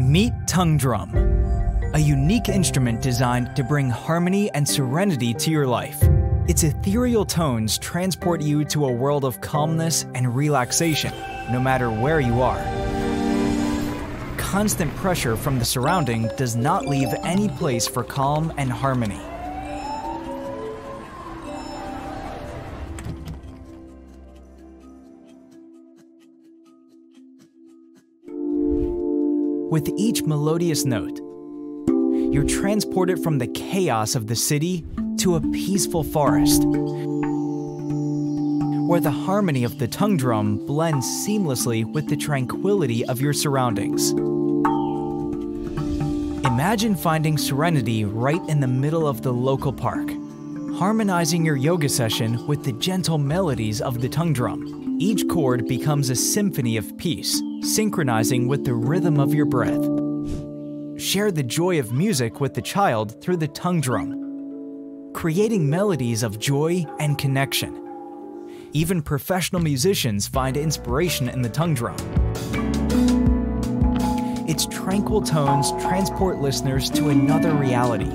Meet Tongue Drum, a unique instrument designed to bring harmony and serenity to your life. Its ethereal tones transport you to a world of calmness and relaxation, no matter where you are. Constant pressure from the surrounding does not leave any place for calm and harmony. With each melodious note, you're transported from the chaos of the city to a peaceful forest, where the harmony of the tongue drum blends seamlessly with the tranquility of your surroundings. Imagine finding serenity right in the middle of the local park, harmonizing your yoga session with the gentle melodies of the tongue drum. Each chord becomes a symphony of peace, synchronizing with the rhythm of your breath. Share the joy of music with the child through the tongue drum, creating melodies of joy and connection. Even professional musicians find inspiration in the tongue drum. Its tranquil tones transport listeners to another reality.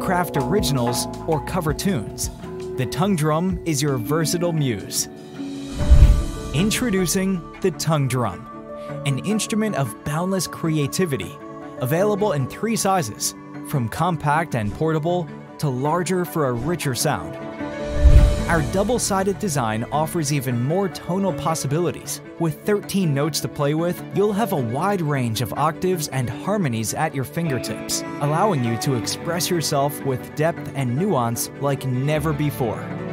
Craft originals or cover tunes. The tongue drum is your versatile muse. Introducing the tongue drum, an instrument of boundless creativity, available in three sizes, from compact and portable to larger for a richer sound. Our double-sided design offers even more tonal possibilities. With 13 notes to play with, you'll have a wide range of octaves and harmonies at your fingertips, allowing you to express yourself with depth and nuance like never before.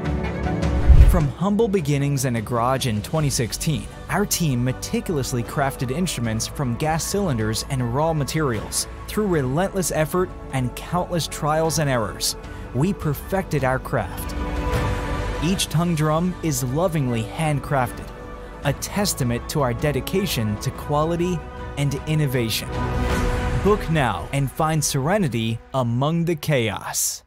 From humble beginnings in a garage in 2016, our team meticulously crafted instruments from gas cylinders and raw materials. Through relentless effort and countless trials and errors, we perfected our craft. Each tongue drum is lovingly handcrafted, a testament to our dedication to quality and innovation. Book now and find serenity among the chaos.